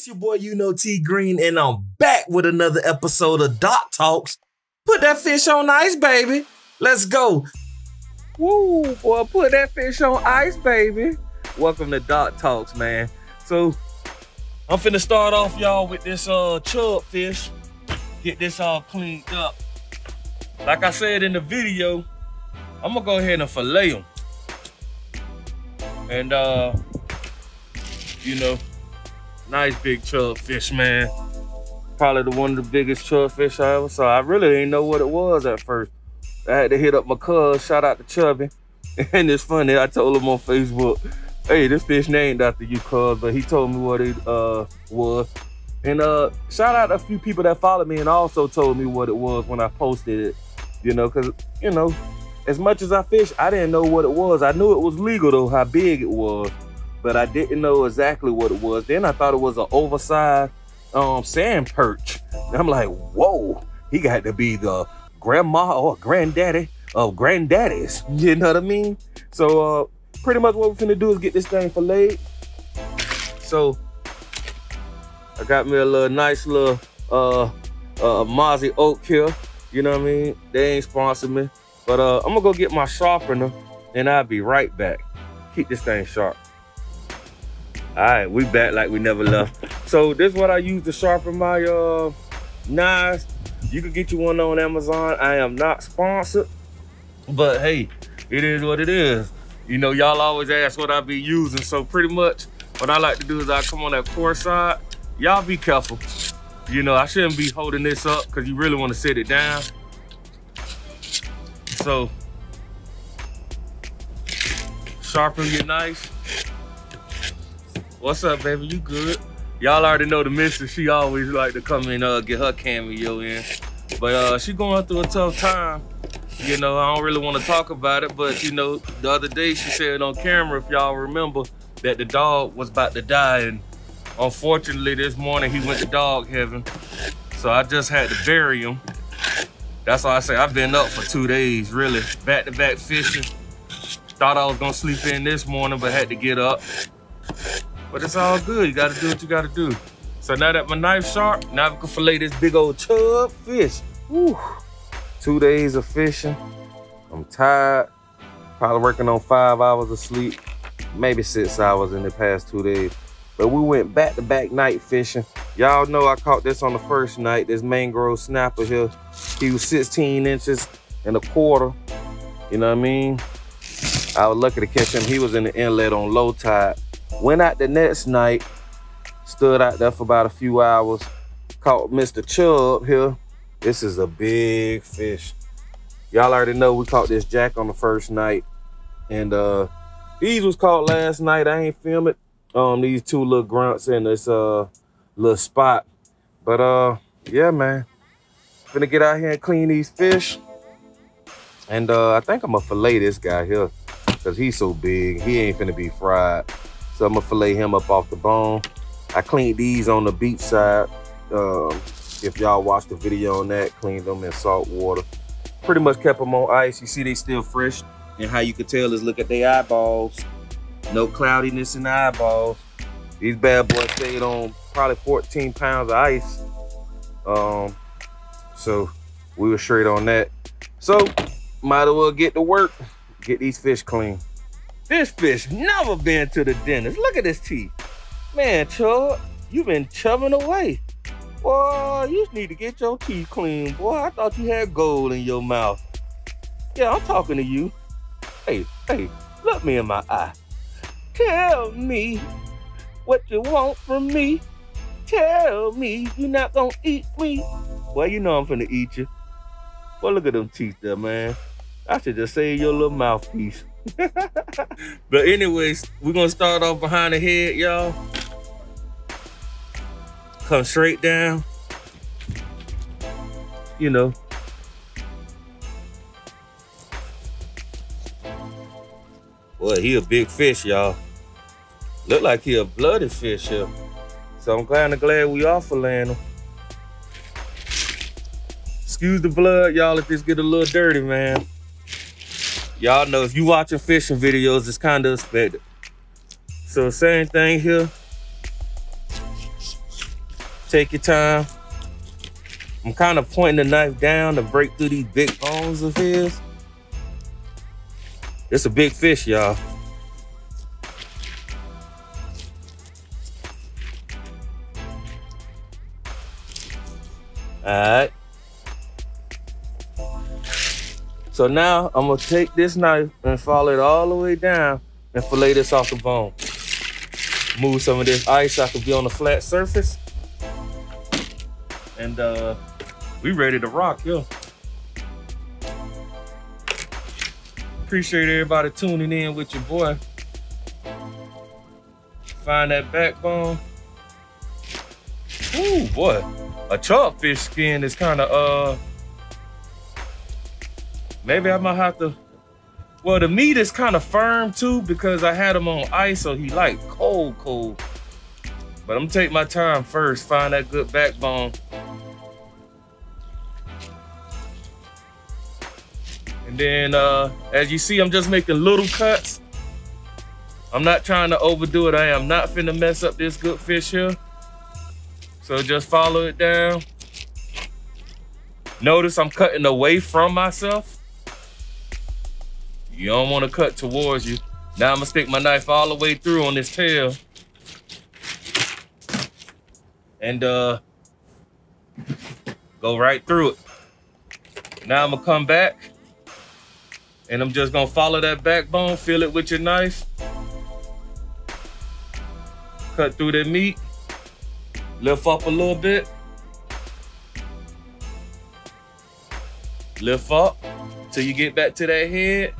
It's your boy, you know T Green, and I'm back with another episode of Dock Talks. Put that fish on ice, baby. Let's go. Woo, boy, put that fish on ice, baby. Welcome to Dock Talks, man. So, I'm finna start off, y'all, with this uh chub fish. Get this all cleaned up. Like I said in the video, I'm gonna go ahead and fillet them. And uh, you know, nice big chub fish, man. Probably the one of the biggest chub fish I ever saw. I really didn't know what it was at first. I had to hit up my cuz, shout out to Chubby. And it's funny, I told him on Facebook, hey, this fish named after you, cuz, but he told me what it uh was. And uh shout out a few people that followed me and also told me what it was when I posted it. You know, cause you know, as much as I fish, I didn't know what it was. I knew it was legal though, how big it was, but I didn't know exactly what it was. Then I thought it was an oversized um sand perch. And I'm like, whoa, he got to be the grandma or granddaddy of granddaddies. You know what I mean? So uh pretty much what we're finna do is get this thing filleted. So I got me a little nice little uh uh Mozzie oak here. You know what I mean? They ain't sponsored me. But uh I'm gonna go get my sharpener and I'll be right back. Keep this thing sharp. All right, we back like we never left. So this is what I use to sharpen my uh knives. You can get you one on Amazon. I am not sponsored, but hey, it is what it is. You know, y'all always ask what I be using. So pretty much what I like to do is I come on that core side. Y'all be careful. You know, I shouldn't be holding this up because you really want to sit it down. So sharpen your knife. What's up, baby? You good? Y'all already know the missus. She always like to come in uh, get her cameo in. But uh, she going through a tough time. You know, I don't really want to talk about it, but you know, the other day she said on camera, if y'all remember, that the dog was about to die. And unfortunately, this morning he went to dog heaven. So I just had to bury him. That's why I say I've been up for two days, really. Back to back fishing. Thought I was gonna sleep in this morning, but had to get up. But it's all good. You gotta do what you gotta do. So now that my knife's sharp, now we can fillet this big old chub fish. Woo. Two days of fishing. I'm tired. Probably working on five hours of sleep. Maybe six hours in the past two days. But we went back to back night fishing. Y'all know I caught this on the first night. This mangrove snapper here. He was 16 inches and a quarter. You know what I mean? I was lucky to catch him. He was in the inlet on low tide. Went out the next night, stood out there for about a few hours, caught Mr. Chubb here. This is a big fish. Y'all already know we caught this jack on the first night. And uh these was caught last night. I ain't film it. Um, these two little grunts in this uh little spot. But uh yeah, man. Finna get out here and clean these fish. And uh I think I'm gonna fillet this guy here. Cause he's so big. He ain't finna be fried. So I'm gonna fillet him up off the bone. I cleaned these on the beach side. Um, if y'all watched the video on that, cleaned them in salt water. Pretty much kept them on ice. You see they still fresh. And how you can tell is look at their eyeballs. No cloudiness in the eyeballs. These bad boys stayed on probably 14 pounds of ice. Um, so we were straight on that. So might as well get to work. Get these fish clean. This fish never been to the dentist. Look at his teeth. Man, Chub, you been chubbing away. Boy, you need to get your teeth clean, boy. I thought you had gold in your mouth. Yeah, I'm talking to you. Hey, hey, look me in my eye. Tell me what you want from me. Tell me you're not gonna eat me. Boy, you know I'm finna eat you. Boy, look at them teeth there, man. I should just save your little mouthpiece. but anyways, we're gonna start off behind the head, y'all. Come straight down. You know. Boy, he a big fish, y'all. Look like he a bloody fish here. So I'm kind of glad we are filleting him. Excuse the blood, y'all, if this get a little dirty, man. Y'all know if you watching fishing videos, it's kind of expected. So same thing here. Take your time. I'm kind of pointing the knife down to break through these big bones of his. It's a big fish, y'all. All right. So now I'm gonna take this knife and follow it all the way down and fillet this off the bone. Move some of this ice so I can be on the flat surface. And uh, we ready to rock, yo. Appreciate everybody tuning in with your boy. Find that backbone. Ooh, boy. A chop fish skin is kind of, uh, maybe I might have to, well, the meat is kind of firm too because I had him on ice, so he like cold, cold. But I'm gonna take my time first, find that good backbone. And then, uh, as you see, I'm just making little cuts. I'm not trying to overdo it. I am not finna mess up this good fish here. So just follow it down. Notice I'm cutting away from myself. You don't want to cut towards you. Now I'm gonna stick my knife all the way through on this tail. And uh, go right through it. Now I'm gonna come back and I'm just gonna follow that backbone, feel it with your knife. Cut through the meat. Lift up a little bit. Lift up till you get back to that head.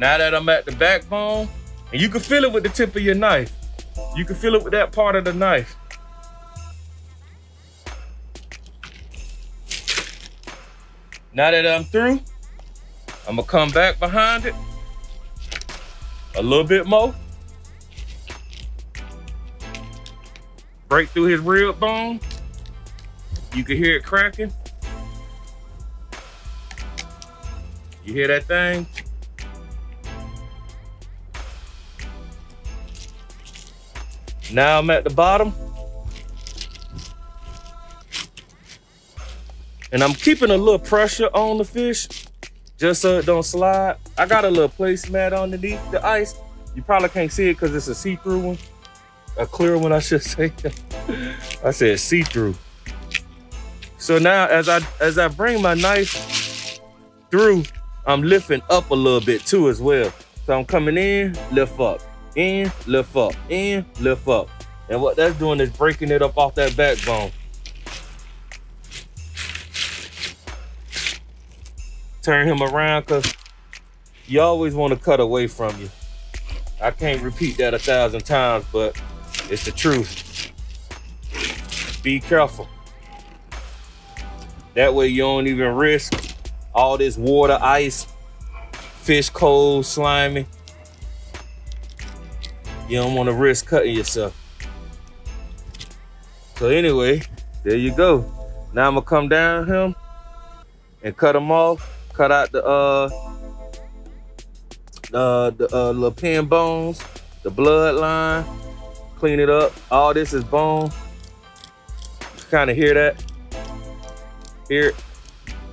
Now that I'm at the backbone, and you can feel it with the tip of your knife. You can feel it with that part of the knife. Now that I'm through, I'm gonna come back behind it a little bit more. break through his rib bone. You can hear it cracking. You hear that thing? Now I'm at the bottom. And I'm keeping a little pressure on the fish just so it don't slide. I got a little placemat underneath the ice. You probably can't see it because it's a see-through one a clear one, I should say. I said see-through. So now as I as I bring my knife through, I'm lifting up a little bit too as well. So I'm coming in, lift up, in, lift up, in, lift up. And what that's doing is breaking it up off that backbone. Turn him around because you always want to cut away from you. I can't repeat that a thousand times, but it's the truth. Be careful. That way you don't even risk all this water, ice, fish cold, slimy. You don't want to risk cutting yourself. So anyway, there you go. Now I'm gonna come down him and cut him off. Cut out the uh uh the uh little pin bones, the bloodline clean it up. All this is bone. Kind of hear that? Hear it?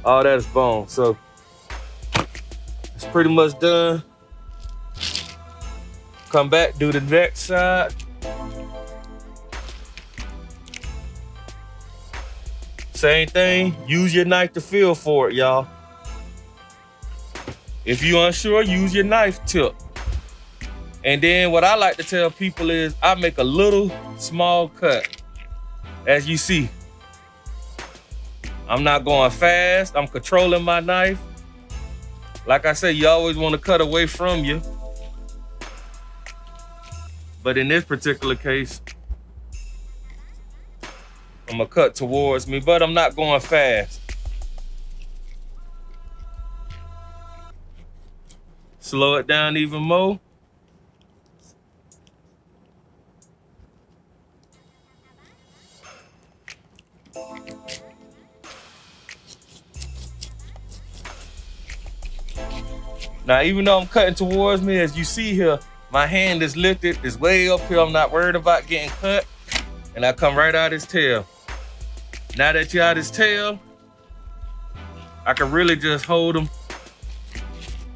All that is bone. So it's pretty much done. Come back, do the next side. Same thing, use your knife to feel for it, y'all. If you're unsure, use your knife tip. And then what I like to tell people is I make a little small cut. As you see, I'm not going fast. I'm controlling my knife. Like I said, you always want to cut away from you. But in this particular case, I'm gonna cut towards me, but I'm not going fast. Slow it down even more. Now, even though I'm cutting towards me, as you see here, My hand is lifted, it's way up here. I'm not worried about getting cut. And I come right out his tail. Now that you're out his tail, I can really just hold him.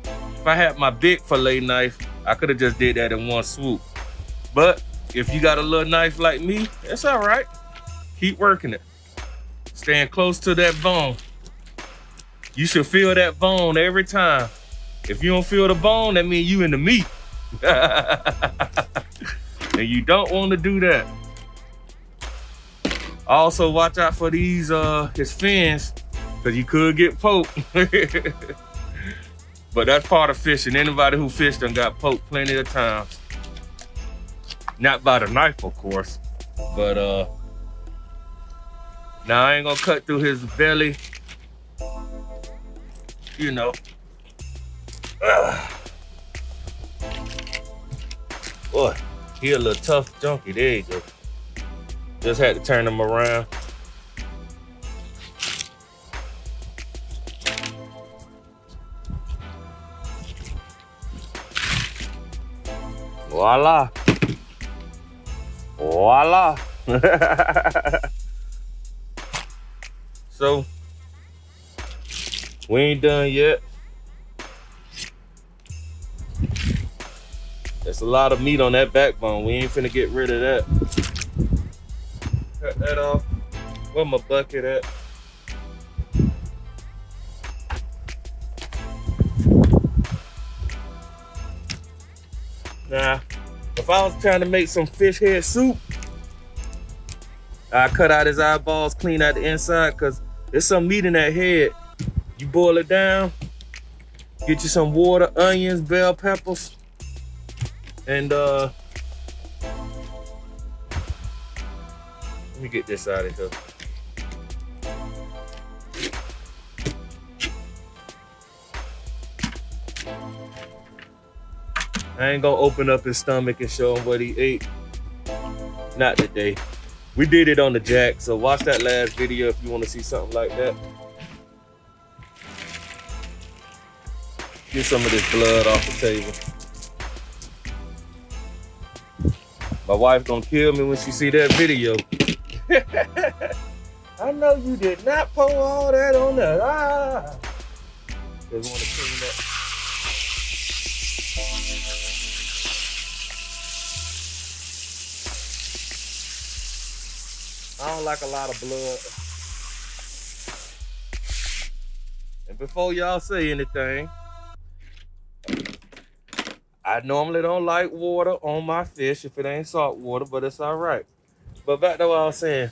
If I had my big fillet knife, I could have just did that in one swoop. But if you got a little knife like me, it's all right. Keep working it. Stand close to that bone. You should feel that bone every time. If you don't feel the bone, that means you in the meat. and you don't want to do that. Also, watch out for these uh his fins, because you could get poked. but that's part of fishing. Anybody who fished and got poked plenty of times. Not by the knife, of course. But uh now I ain't gonna cut through his belly. You know. Ugh. Boy, he a little tough junkie. There you go. Just had to turn him around. Voila. Voila. so, we ain't done yet. A lot of meat on that backbone. We ain't finna get rid of that cut that off. Where my bucket at? Nah, if I was trying to make some fish head soup, I cut out his eyeballs, clean out the inside, because there's some meat in that head. You boil it down, get you some water, onions, bell peppers, and uh, Let me get this out of here. I ain't gonna open up his stomach and show him what he ate. Not today. We did it on the jack, so watch that last video if you want to see something like that. Get some of this blood off the table. My wife gonna kill me when she see that video. I know you did not pour all that on there. Ah. To clean that. I don't like a lot of blood. And before y'all say anything, I normally don't like water on my fish if it ain't salt water, but it's all right. But back to what I was saying,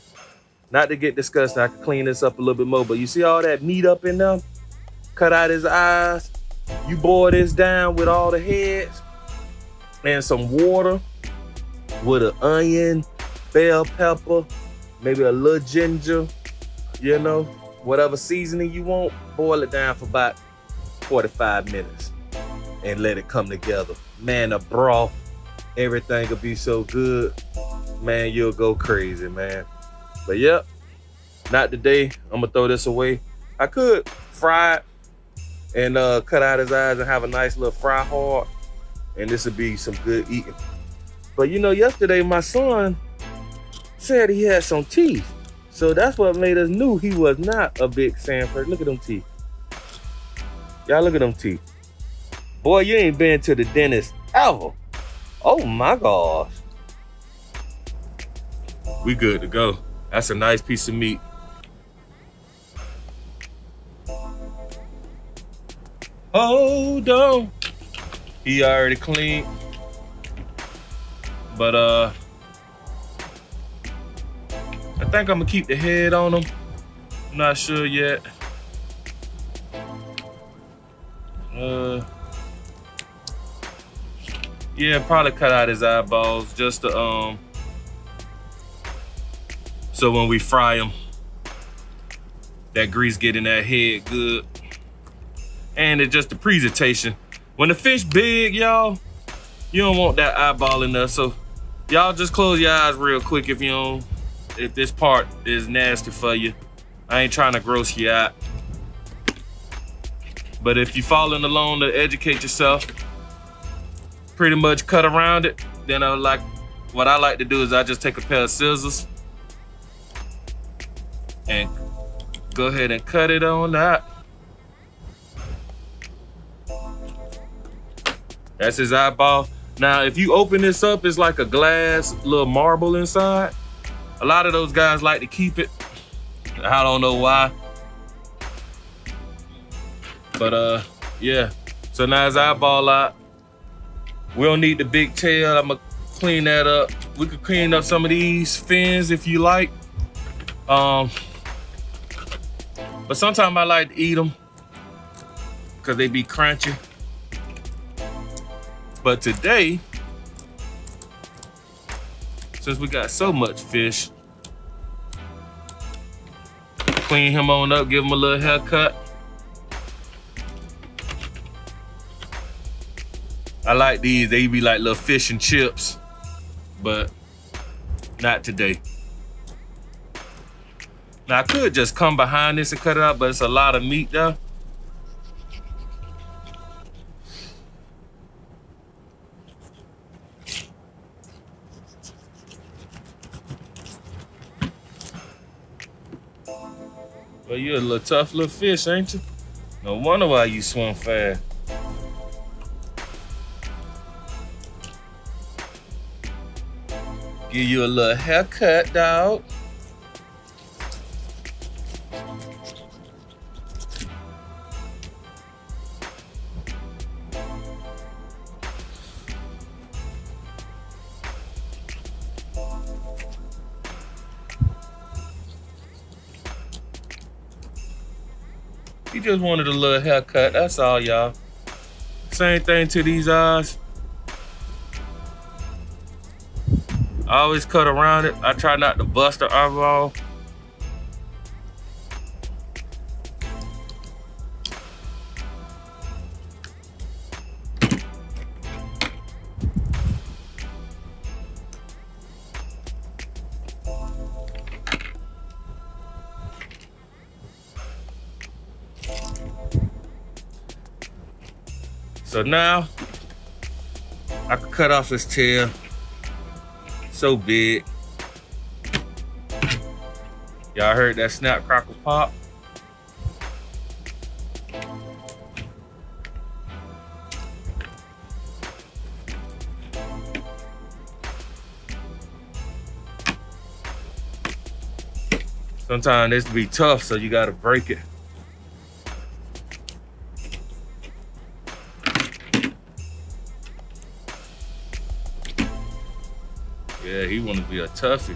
not to get disgusting, I can clean this up a little bit more. But you see all that meat up in there? Cut out his eyes. You boil this down with all the heads and some water with an onion, bell pepper, maybe a little ginger, you know, whatever seasoning you want, boil it down for about 45 minutes and let it come together. Man, the broth, everything will be so good man, you'll go crazy, man. But yep, not today. I'm gonna throw this away. I could fry it and uh, cut out his eyes and have a nice little fry hard, and this would be some good eating. But you know, yesterday my son said he had some teeth. So that's what made us knew he was not a big Sanford. Look at them teeth. Y'all look at them teeth. Boy, you ain't been to the dentist ever. Oh my gosh we good to go. That's a nice piece of meat. Hold on. He already clean. But uh I think I'm gonna keep the head on him. I'm not sure yet. Uh yeah, probably cut out his eyeballs just to um so when we fry them, that grease get in that head good. And it's just the presentation. When the fish big, y'all, you don't want that eyeball in there. So y'all just close your eyes real quick if you don't, if this part is nasty for you. I ain't trying to gross you out. But if you're following along to educate yourself, pretty much cut around it. Then I like, what I like to do is I just take a pair of scissors and go ahead and cut it on that. That's his eyeball. Now, if you open this up, it's like a glass little marble inside. A lot of those guys like to keep it. I don't know why. But uh, yeah. So now his eyeball out. We don't need the big tail. I'm gonna clean that up. We could clean up some of these fins if you like. Um, but sometimes I like to eat them because they be crunchy. But today, since we got so much fish, clean him on up, give him a little haircut. I like these, they be like little fish and chips, but not today. Now I could just come behind this and cut it out, but it's a lot of meat though. Well, you're a little tough little fish, ain't you? No wonder why you swim fast. Give you a little haircut, dog. He just wanted a little haircut. That's all, y'all. Same thing to these eyes. I always cut around it. I try not to bust the eyeball. So now I can cut off his tail. So big. Y'all heard that snap crackle pop? Sometimes this be tough, so you gotta break it. He want to be a toughie.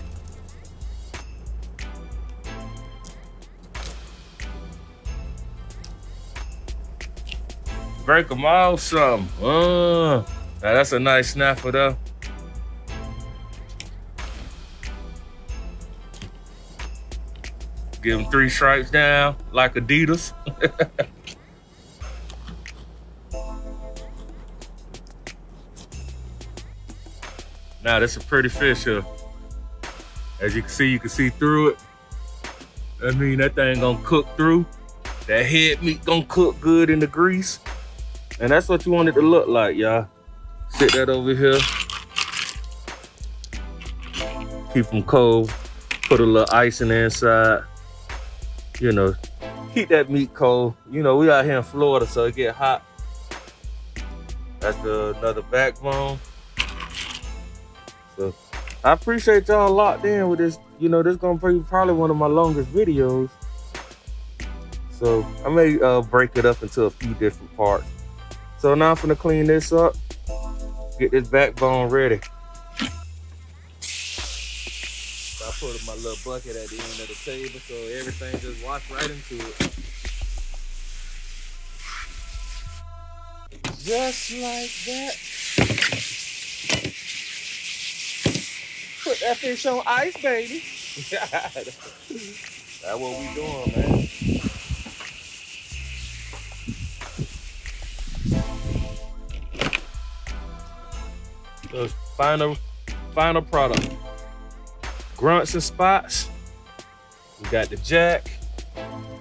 Break them all some. Uh, that's a nice snapper though. Give him three stripes down like Adidas. Now that's a pretty fish here. As you can see, you can see through it. I mean, that thing gonna cook through. That head meat gonna cook good in the grease. And that's what you want it to look like, y'all. Sit that over here. Keep them cold. Put a little ice in the inside. You know, keep that meat cold. You know, we out here in Florida, so it get hot. That's the another backbone. So I appreciate y'all locked in with this. You know, this gonna be probably one of my longest videos. So I may uh, break it up into a few different parts. So now I'm gonna clean this up, get this backbone ready. I put my little bucket at the end of the table so everything just wash right into it. Just like that. That fish on ice, baby. That's what we doing, man. The final, final product. Grunts and spots. We got the jack.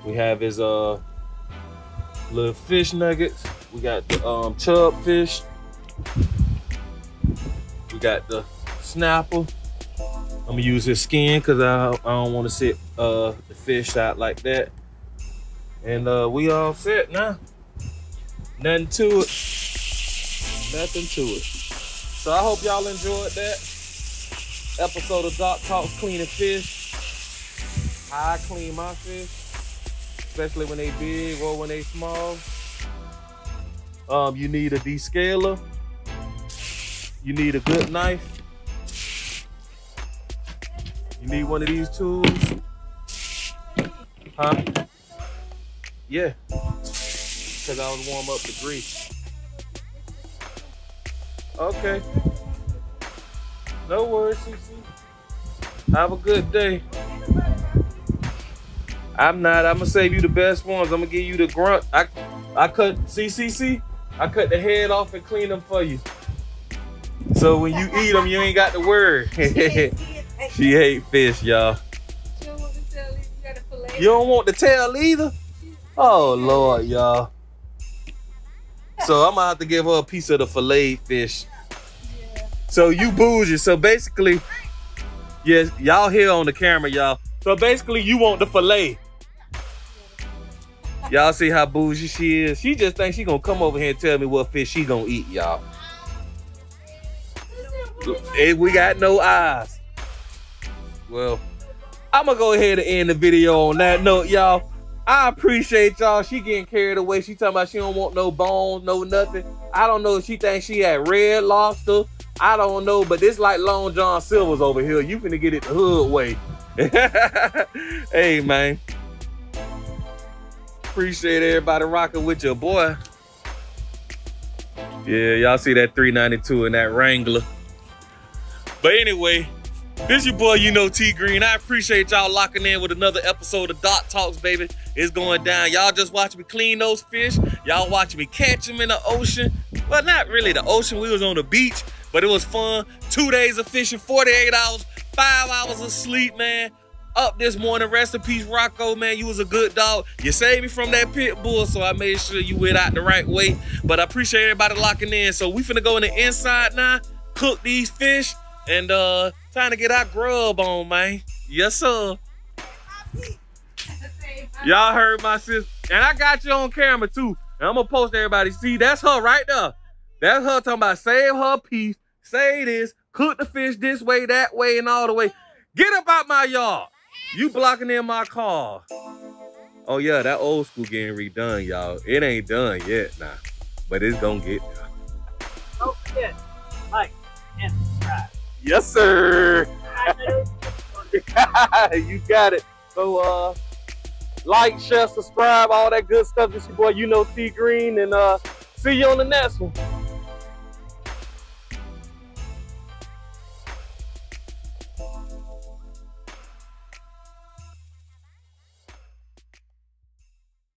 We have his uh little fish nuggets. We got the um chub fish. We got the snapper. I'm gonna use his skin because I, I don't want to sit uh, the fish out like that. And uh, we all set now. Nothing to it. Nothing to it. So I hope y'all enjoyed that episode of Dock Talks Cleaning Fish. I clean my fish, especially when they big or when they small. Um, you need a descaler. You need a good knife. You need one of these tools. Huh? Yeah. Because I was warm up the grease. Okay. No worries, CC. Have a good day. I'm not. I'm gonna save you the best ones. I'm gonna give you the grunt. I I cut CCC. I cut the head off and clean them for you. So when you eat them, you ain't got to worry. she hate fish, y'all. You don't want the tail either? Oh, Lord, y'all. So I'm gonna have to give her a piece of the fillet fish. So you bougie. So basically, yes, y'all here on the camera, y'all. So basically, you want the fillet. Y'all see how bougie she is? She just thinks she gonna come over here and tell me what fish she gonna eat, y'all. Hey, we got no eyes. Well, I'm gonna go ahead and end the video on that note, y'all. I appreciate y'all. She getting carried away. She talking about she don't want no bones, no nothing. I don't know if she thinks she had red lobster. I don't know, but this like Long John Silver's over here. You finna get it the hood way. hey, man. Appreciate everybody rocking with your boy. Yeah, y'all see that 392 in that Wrangler. But anyway, this your boy, you know T Green. I appreciate y'all locking in with another episode of Dock Talks, baby. It's going down. Y'all just watch me clean those fish. Y'all watch me catch them in the ocean. Well, not really the ocean. We was on the beach, but it was fun. Two days of fishing, 48 hours, five hours of sleep, man. Up this morning, rest in peace, Rocco, man. You was a good dog. You saved me from that pit bull, so I made sure you went out the right way. But I appreciate everybody locking in. So we finna go in the inside now, cook these fish, and uh, time to get our grub on, man. Yes, sir. Y'all heard my sis. And I got you on camera, too. And I'm going to post everybody. See, that's her right there. That's her talking about save her piece, say this, cook the fish this way, that way, and all the way. Get up out my yard. You blocking in my car. Oh, yeah, that old school getting redone, y'all. It ain't done yet nah. But it's going to get done. Oh, Don't forget, like and subscribe. Yes, sir. you got it. So, uh, like, share, subscribe, all that good stuff. This your boy, you know, T Green, and uh, see you on the next one.